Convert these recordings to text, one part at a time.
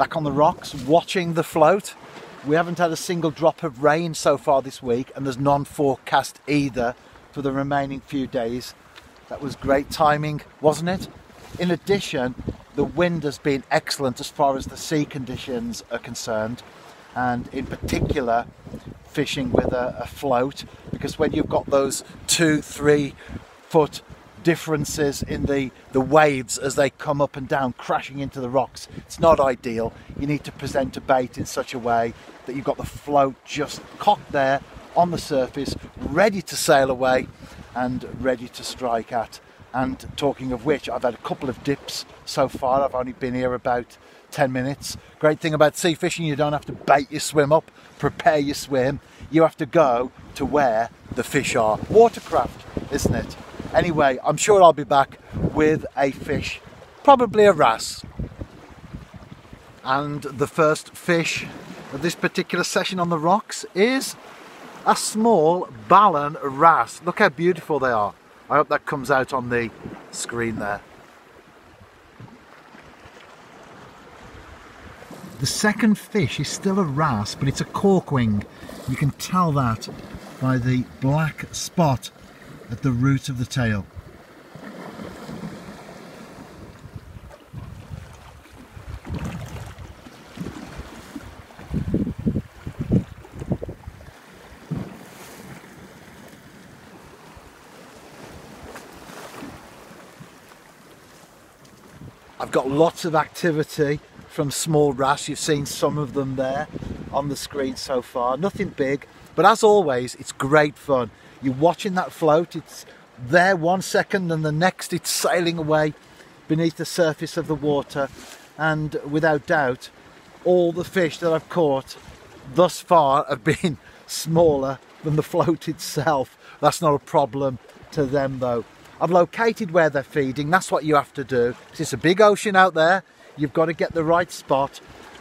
back on the rocks, watching the float. We haven't had a single drop of rain so far this week, and there's none forecast either for the remaining few days. That was great timing, wasn't it? In addition, the wind has been excellent as far as the sea conditions are concerned, and in particular, fishing with a, a float because when you've got those two, three foot differences in the, the waves as they come up and down, crashing into the rocks. It's not ideal. You need to present a bait in such a way that you've got the float just cocked there on the surface, ready to sail away and ready to strike at. And talking of which, I've had a couple of dips so far. I've only been here about 10 minutes. Great thing about sea fishing, you don't have to bait your swim up, prepare your swim. You have to go to where the fish are. Watercraft, isn't it? Anyway, I'm sure I'll be back with a fish, probably a wrasse. And the first fish of this particular session on the rocks is a small Ballan wrasse. Look how beautiful they are. I hope that comes out on the screen there. The second fish is still a wrasse, but it's a corkwing. You can tell that by the black spot at the root of the tail. I've got lots of activity from small wrasse. You've seen some of them there on the screen so far. Nothing big, but as always, it's great fun. You're watching that float, it's there one second and the next it's sailing away beneath the surface of the water. And without doubt, all the fish that I've caught thus far have been smaller than the float itself. That's not a problem to them though. I've located where they're feeding, that's what you have to do. It's a big ocean out there, you've got to get the right spot.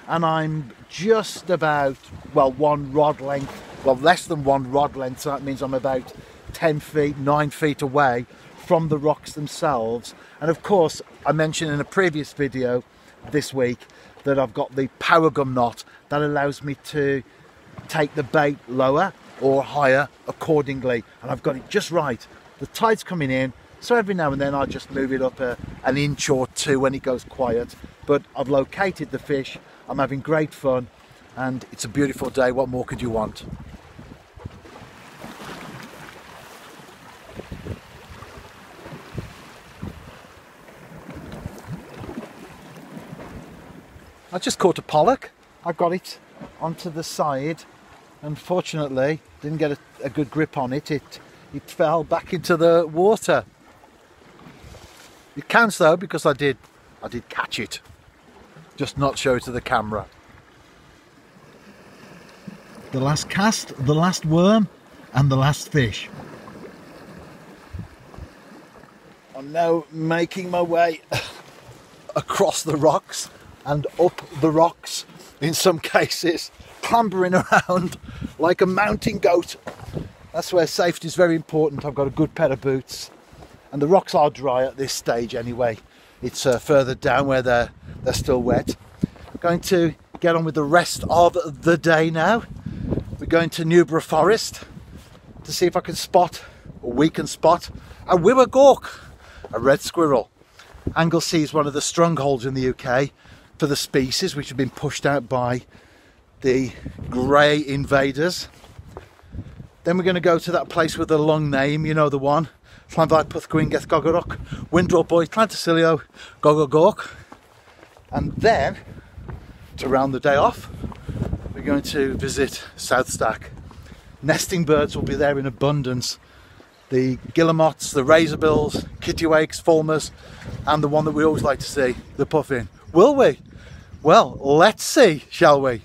And I'm just about, well, one rod length well less than one rod length so that means I'm about 10 feet 9 feet away from the rocks themselves. And of course I mentioned in a previous video this week that I've got the power gum knot that allows me to take the bait lower or higher accordingly. And I've got it just right. The tide's coming in so every now and then I just move it up a, an inch or two when it goes quiet. But I've located the fish I'm having great fun and it's a beautiful day what more could you want I just caught a pollock. I got it onto the side. Unfortunately, didn't get a, a good grip on it. It it fell back into the water. It counts though because I did I did catch it. Just not show it to the camera. The last cast, the last worm, and the last fish. I'm now making my way across the rocks and up the rocks in some cases, clambering around like a mountain goat. That's where safety is very important. I've got a good pair of boots, and the rocks are dry at this stage anyway. It's uh, further down where they're they're still wet. I'm Going to get on with the rest of the day now. We're going to Newborough Forest to see if I can spot, or we can spot, a Wiwagawk, a red squirrel. Anglesey is one of the strongholds in the UK for the species which have been pushed out by the grey invaders. Then we're going to go to that place with the long name, you know the one. Llanfair Pwthgwyngyth Gogorok, Windrow Boy, Llantysilio, Gogogork. And then, to round the day off, we're going to visit South Stack. Nesting birds will be there in abundance. The guillemots, the razorbills, kittiwakes, fulmars, and the one that we always like to see, the puffin. Will we? Well, let's see, shall we?